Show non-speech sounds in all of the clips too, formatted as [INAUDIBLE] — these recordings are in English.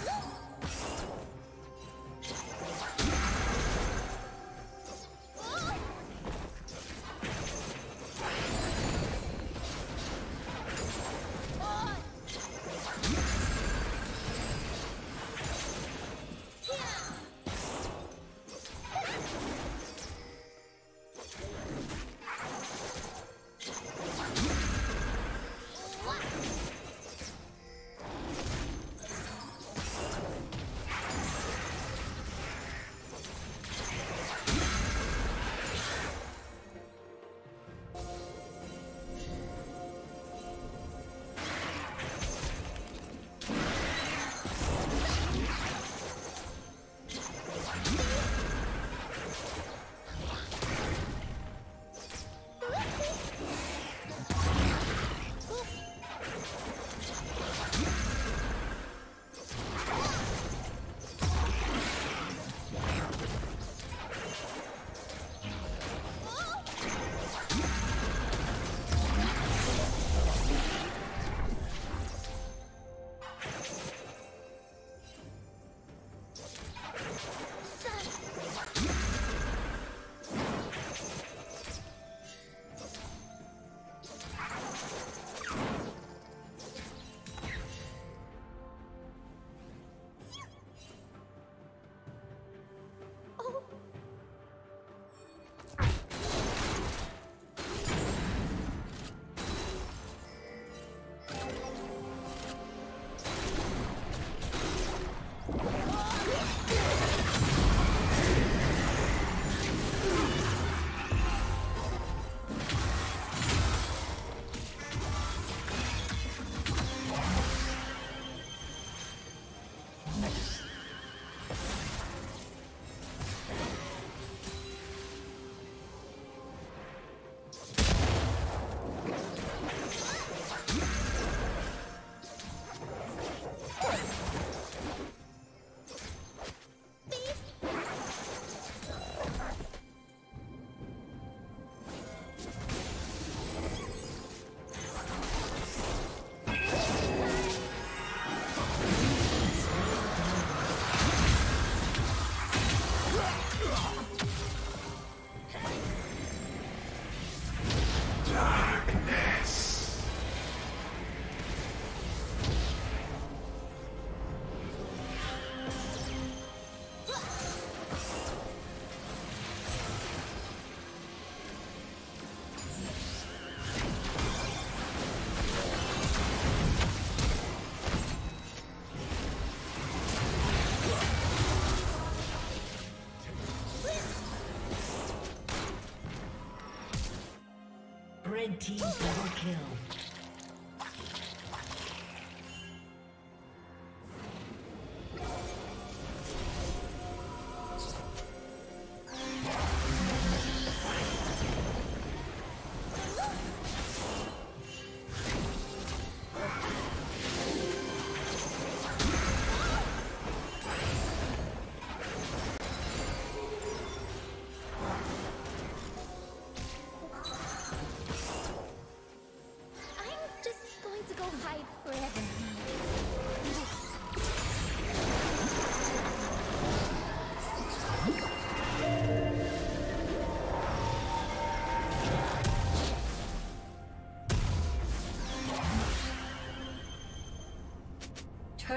Woo! [LAUGHS]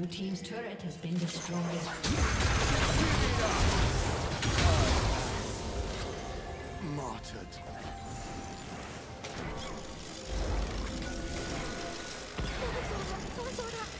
Blue Team's turret has been destroyed. Martyred. Hold up.